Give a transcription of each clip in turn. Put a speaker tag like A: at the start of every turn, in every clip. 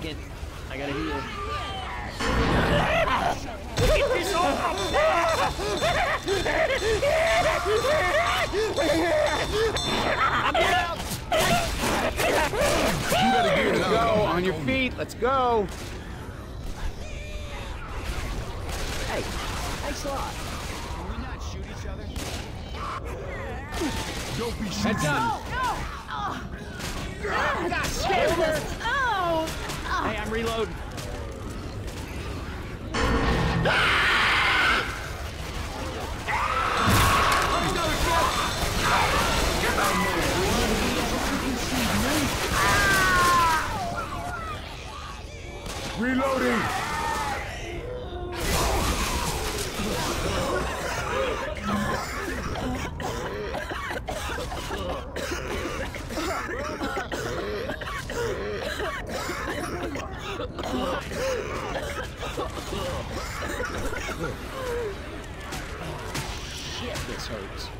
A: second. I gotta heal.
B: Let's go, on your feet, let's go.
A: Hey, nice lot.
C: Can we not shoot each other?
B: Don't be Heads up!
A: Hey, I'm reloading.
B: Reloading!
A: Shit, this hurts.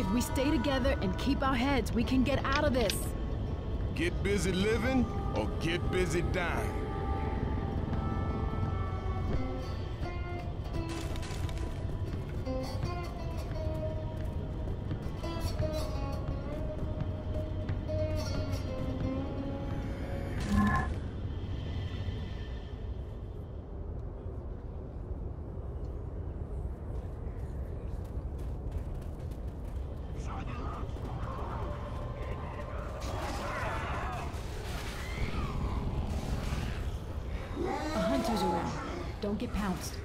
D: if we stay together and keep our heads, we can get out of this.
B: Get busy living or get busy dying.
D: Don't get pounced.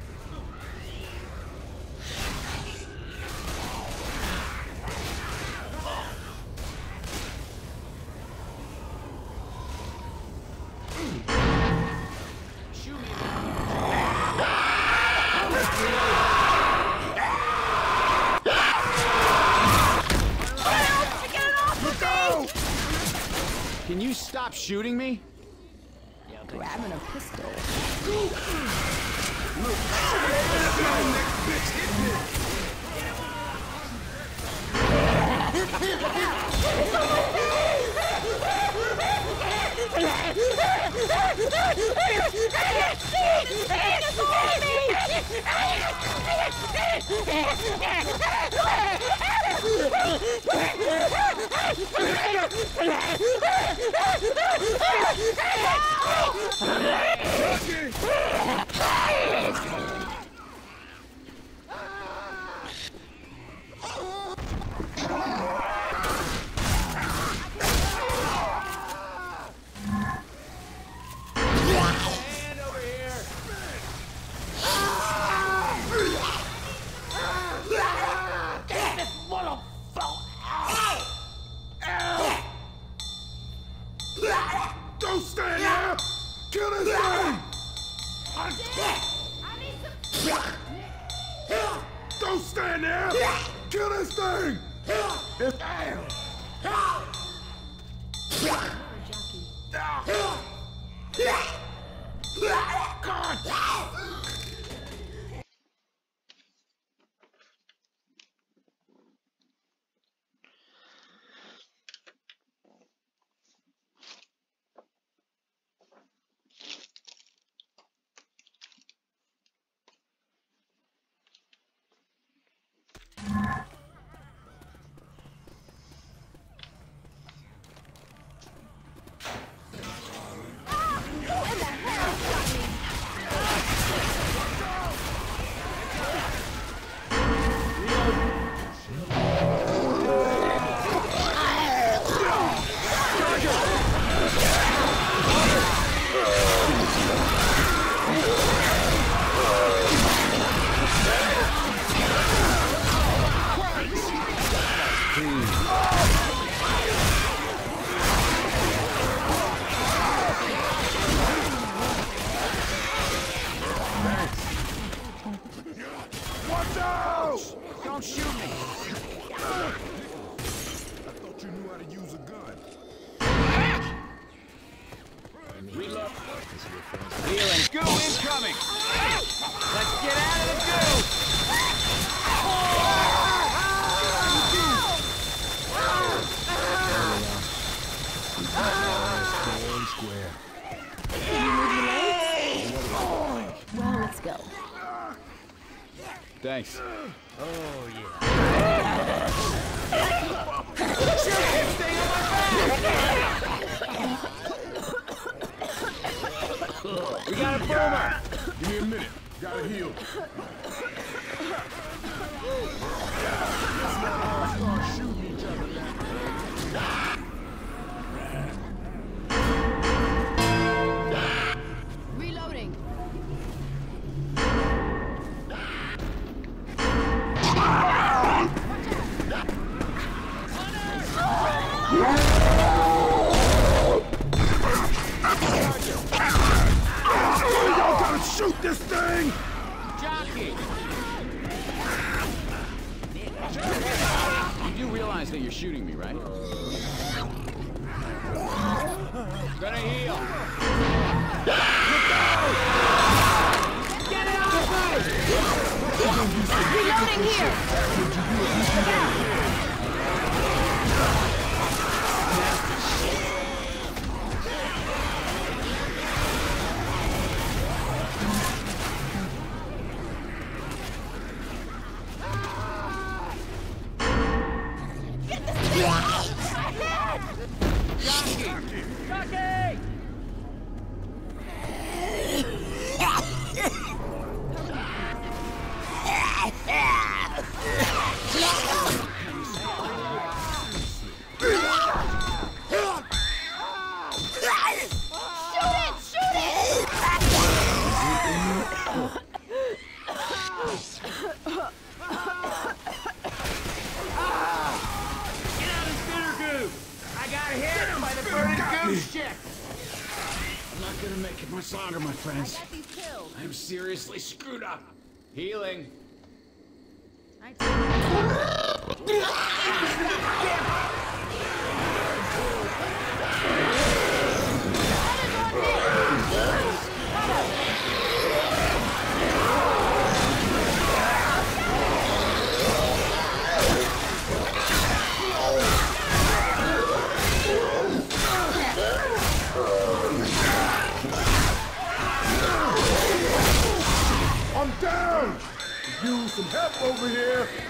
A: Hand
D: Well, let's go.
A: Thanks. Oh, we got a boomer!
B: Give me a minute. Gotta heal. Y'all gotta shoot this thing!
A: Jockey! You realize that you're shooting me, right? Gonna heal. Get it off me!
D: Reloading here.
A: Burning goose chick! I'm not gonna make it much longer, my friends.
D: I Got these pills.
A: I'm seriously screwed up. Healing.
B: I'm some help over here!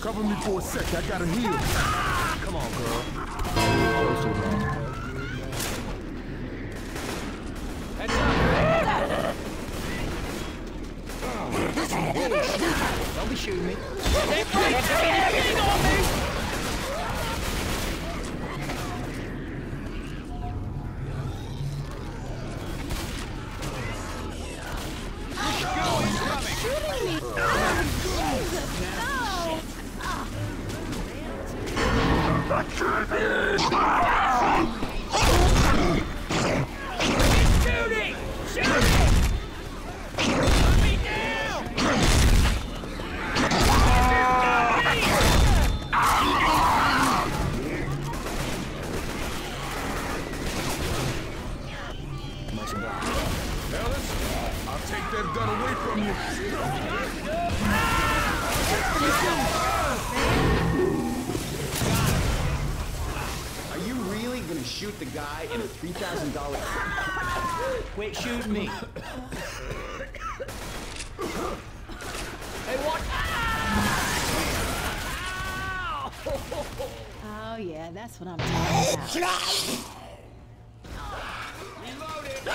B: Cover me for a sec. I gotta heal. Come on, girl. Close to that.
A: Heads up! Don't be shooting me. Shooting!
D: Oh yeah, that's what I'm talking about.
A: Reloaded!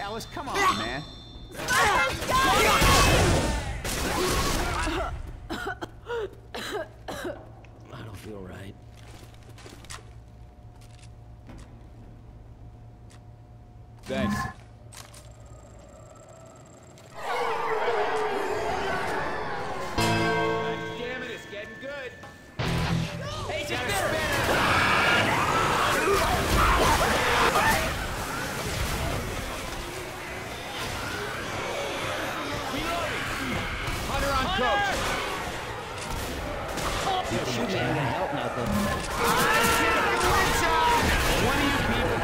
A: Ellis, come on, man. I don't feel right. Thanks. Hunter on coach. Shoot me, ain't gonna help nothing. Ah, One of you people.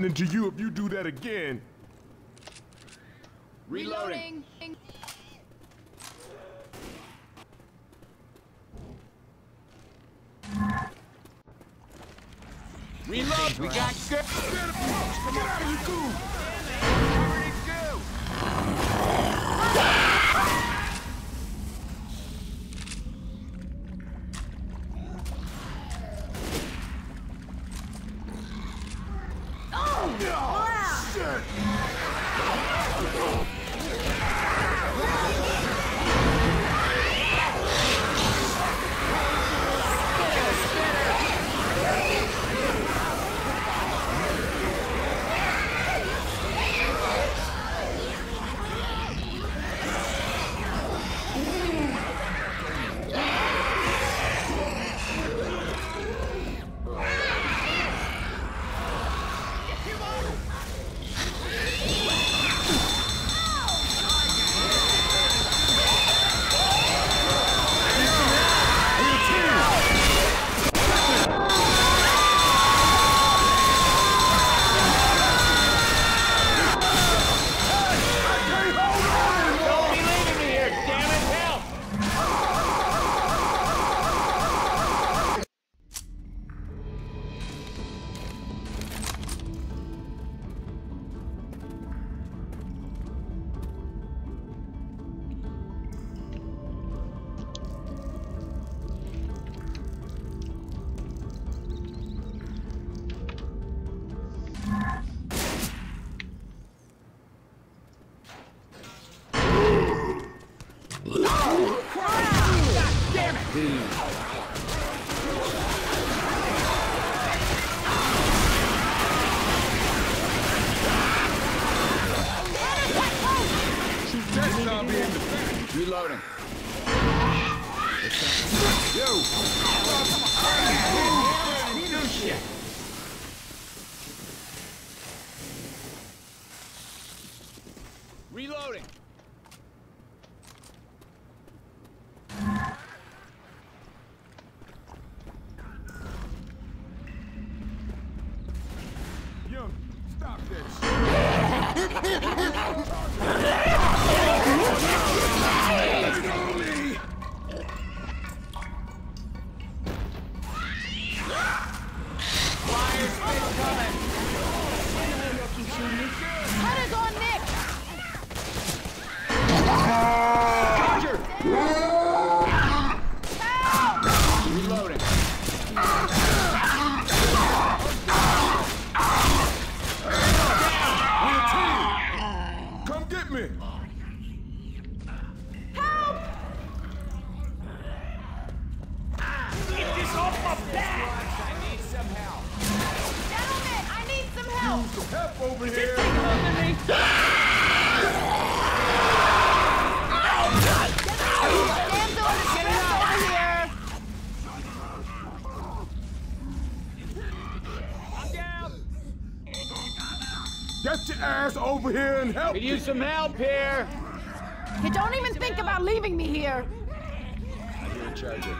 B: Happening to you if you do that again.
A: Reloading. Reload. We got good.
B: Get out of the goo!
A: Don't
B: That zombie in the back.
A: Reloading.
B: Yo,
A: Reloading.
B: young, stop that
A: back! I need some help.
D: Gentlemen, I need some help!
B: Help over here.
D: Stand on the strip over here!
B: Get your ass over here and help
A: Could
B: me.
A: use some help here.
D: You don't even think about leaving me here!
A: Charger.